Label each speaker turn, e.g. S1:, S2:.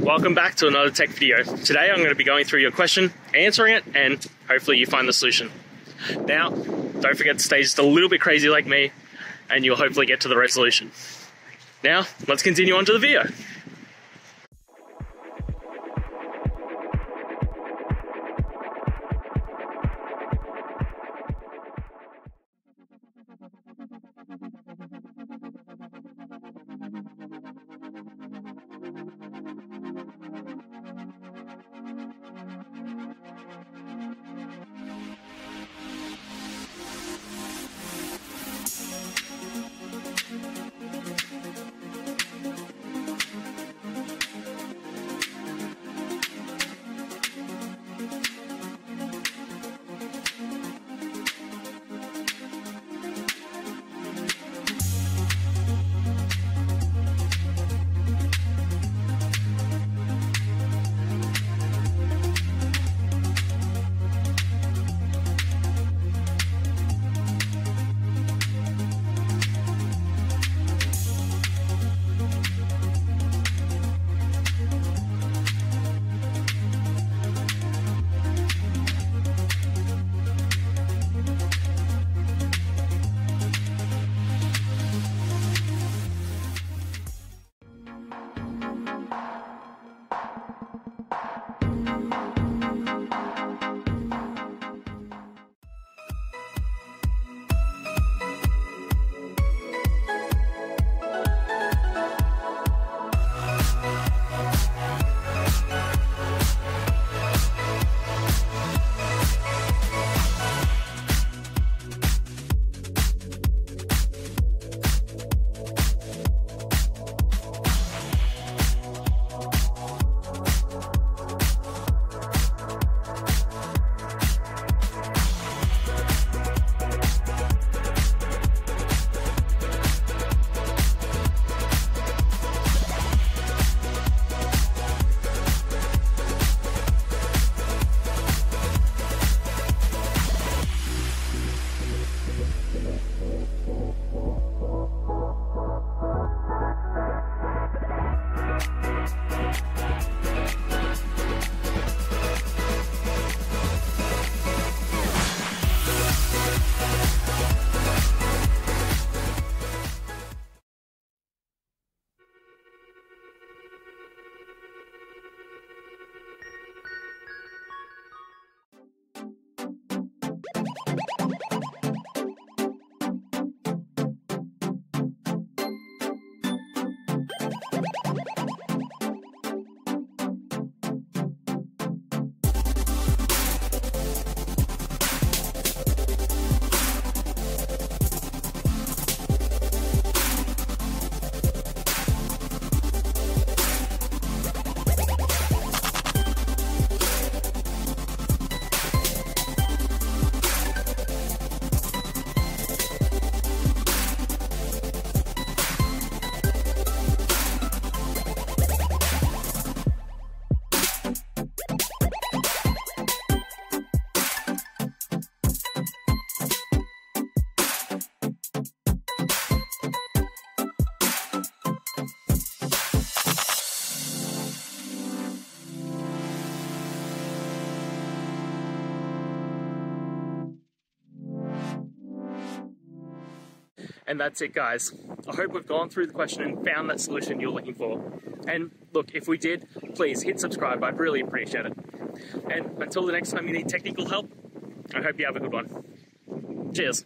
S1: welcome back to another tech video. Today I'm going to be going through your question, answering it, and hopefully you find the solution. Now, don't forget to stay just a little bit crazy like me, and you'll hopefully get to the resolution. Now, let's continue on to the video. And that's it, guys. I hope we've gone through the question and found that solution you're looking for. And look, if we did, please hit subscribe. I'd really appreciate it. And until the next time you need technical help, I hope you have a good one. Cheers.